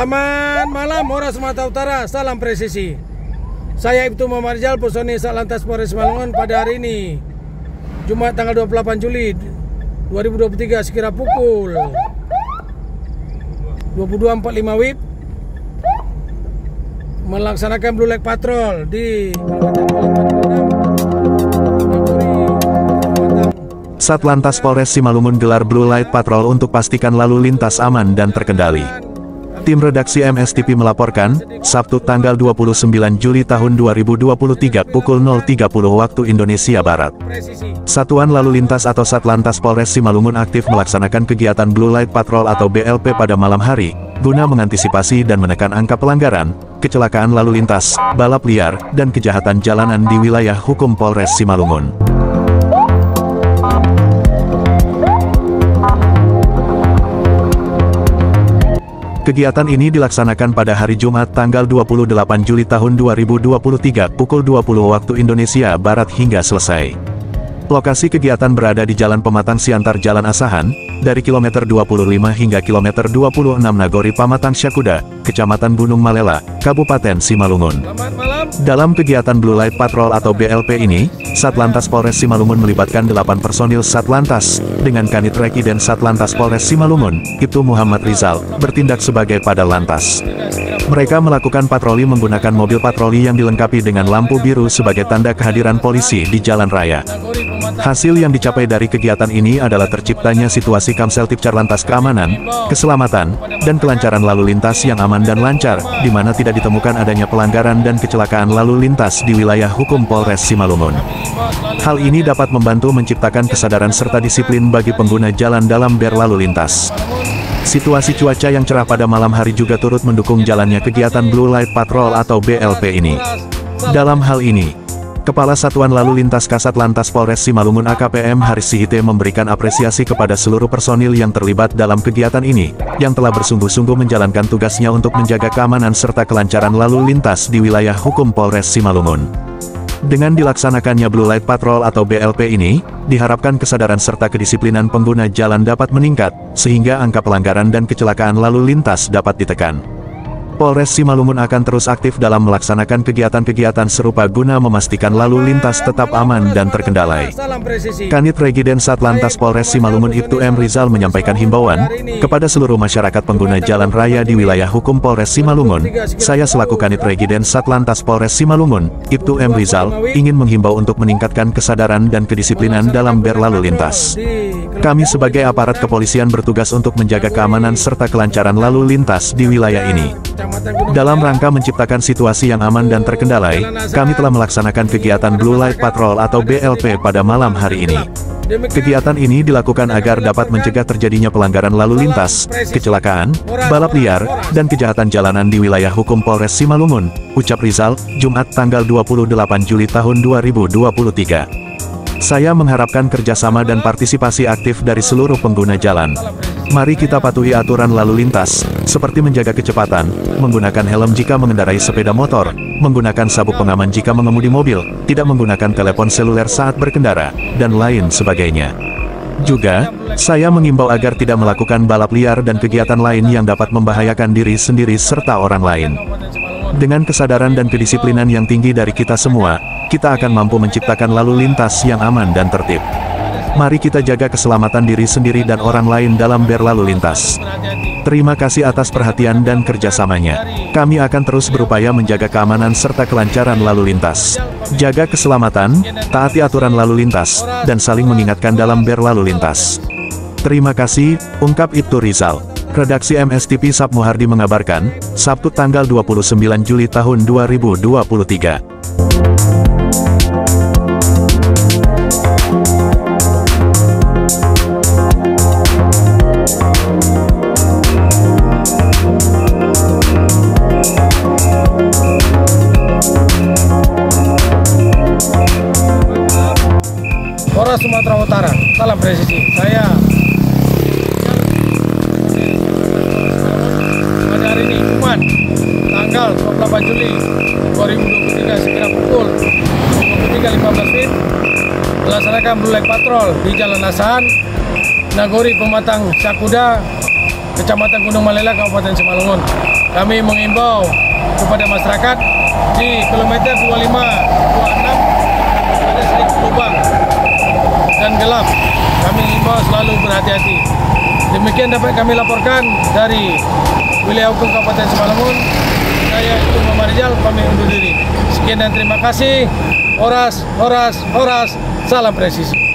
Selamat malam Mora Sumatera Utara, salam presisi. Saya Ibtu Muhammad Rizal, personil Satlantas Polres Malungun pada hari ini Jumat tanggal 28 Juli 2023 sekira pukul 22.45 WIB melaksanakan Blue Light Patrol di Satlantas Polres Simalungun gelar Blue Light Patrol untuk pastikan lalu lintas aman dan terkendali. Tim redaksi MSTP melaporkan, Sabtu tanggal 29 Juli tahun 2023 pukul 0.30 waktu Indonesia Barat. Satuan Lalu Lintas atau Satlantas Polres Simalungun aktif melaksanakan kegiatan Blue Light Patrol atau BLP pada malam hari, guna mengantisipasi dan menekan angka pelanggaran, kecelakaan lalu lintas, balap liar, dan kejahatan jalanan di wilayah hukum Polres Simalungun. Kegiatan ini dilaksanakan pada hari Jumat tanggal 28 Juli tahun 2023 pukul 20 waktu Indonesia Barat hingga selesai. Lokasi kegiatan berada di Jalan Pematang Siantar Jalan Asahan, dari kilometer 25 hingga kilometer 26 Nagori Pamatang Syakuda, Kecamatan Gunung Malela, Kabupaten Simalungun. Dalam kegiatan Blue Light Patrol atau BLP ini, Satlantas Polres Simalungun melibatkan 8 personil Satlantas, dengan Kanit Rekiden Satlantas Polres Simalungun, Ibtu Muhammad Rizal, bertindak sebagai pada lantas. Mereka melakukan patroli menggunakan mobil patroli yang dilengkapi dengan lampu biru sebagai tanda kehadiran polisi di jalan raya. Hasil yang dicapai dari kegiatan ini adalah terciptanya situasi Kamseltip Carlantas keamanan, keselamatan, dan kelancaran lalu lintas yang aman dan lancar, di mana tidak ditemukan adanya pelanggaran dan kecelakaan lalu lintas di wilayah hukum Polres Simalungun. Hal ini dapat membantu menciptakan kesadaran serta disiplin bagi pengguna jalan dalam berlalu lintas. Situasi cuaca yang cerah pada malam hari juga turut mendukung jalannya kegiatan Blue Light Patrol atau BLP ini. Dalam hal ini, Kepala Satuan Lalu Lintas Kasat Lantas Polres Simalungun AKPM Haris Sihite memberikan apresiasi kepada seluruh personil yang terlibat dalam kegiatan ini, yang telah bersungguh-sungguh menjalankan tugasnya untuk menjaga keamanan serta kelancaran lalu lintas di wilayah hukum Polres Simalungun. Dengan dilaksanakannya Blue Light Patrol atau BLP ini, diharapkan kesadaran serta kedisiplinan pengguna jalan dapat meningkat, sehingga angka pelanggaran dan kecelakaan lalu lintas dapat ditekan. Polres Simalungun akan terus aktif dalam melaksanakan kegiatan-kegiatan serupa guna memastikan lalu lintas tetap aman dan terkendalai. Kanit Regiden Satlantas Polres Simalungun Ibtu M. Rizal menyampaikan himbauan kepada seluruh masyarakat pengguna jalan raya di wilayah hukum Polres Simalungun. Saya selaku Kanit Regiden Satlantas Polres Simalungun, Ibtu M. Rizal, ingin menghimbau untuk meningkatkan kesadaran dan kedisiplinan dalam berlalu lintas. Kami sebagai aparat kepolisian bertugas untuk menjaga keamanan serta kelancaran lalu lintas di wilayah ini. Dalam rangka menciptakan situasi yang aman dan terkendalai, kami telah melaksanakan kegiatan Blue Light Patrol atau BLP pada malam hari ini. Kegiatan ini dilakukan agar dapat mencegah terjadinya pelanggaran lalu lintas, kecelakaan, balap liar, dan kejahatan jalanan di wilayah hukum Polres Simalungun, ucap Rizal, Jumat tanggal 28 Juli tahun 2023. Saya mengharapkan kerjasama dan partisipasi aktif dari seluruh pengguna jalan. Mari kita patuhi aturan lalu lintas, seperti menjaga kecepatan, menggunakan helm jika mengendarai sepeda motor, menggunakan sabuk pengaman jika mengemudi mobil, tidak menggunakan telepon seluler saat berkendara, dan lain sebagainya. Juga, saya mengimbau agar tidak melakukan balap liar dan kegiatan lain yang dapat membahayakan diri sendiri serta orang lain. Dengan kesadaran dan kedisiplinan yang tinggi dari kita semua, kita akan mampu menciptakan lalu lintas yang aman dan tertib. Mari kita jaga keselamatan diri sendiri dan orang lain dalam berlalu lintas. Terima kasih atas perhatian dan kerjasamanya. Kami akan terus berupaya menjaga keamanan serta kelancaran lalu lintas. Jaga keselamatan, taati aturan lalu lintas, dan saling mengingatkan dalam berlalu lintas. Terima kasih, ungkap Ibtu Rizal. Redaksi MSTP Sab Muhardi mengabarkan, Sabtu tanggal 29 Juli tahun 2023. 28 Juli 2023 sekira pukul 23.15 WIB melaksanakan Blue Patrol di Jalan Asahan, Nagori Pematang Syakuda, Kecamatan Gunung Malela, Kabupaten Simalungun. kami mengimbau kepada masyarakat di kilometer 25 26 ada sedikit lubang dan gelap. Kami himbau selalu berhati-hati. Demikian dapat kami laporkan dari wilayah hukum Kabupaten Simalungun. Muhammad kami undur diri. Sekian dan terima kasih. Horas, horas, horas. Salam presisi.